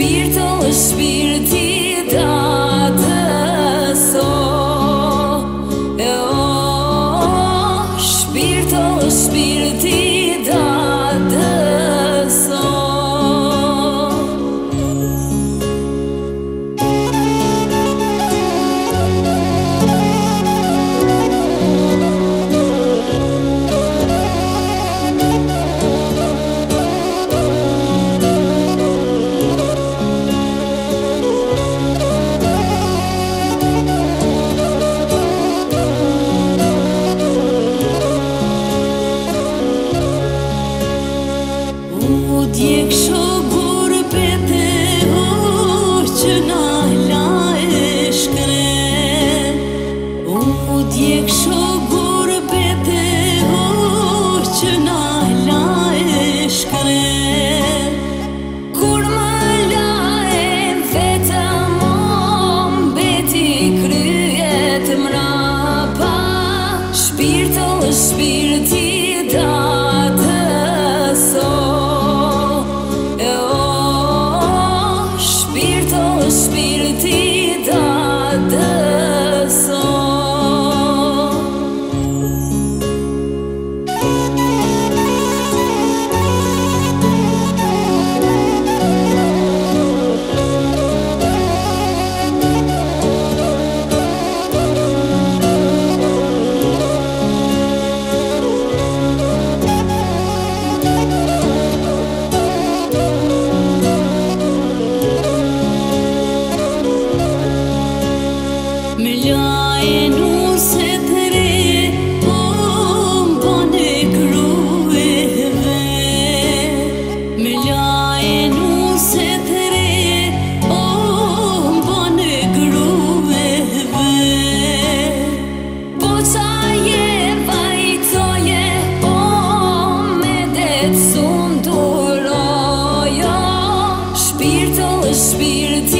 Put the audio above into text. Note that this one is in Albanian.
Bir tanış bir didar U diekësho gërë pete, o që na la eshkërë U diekësho gërë Spirit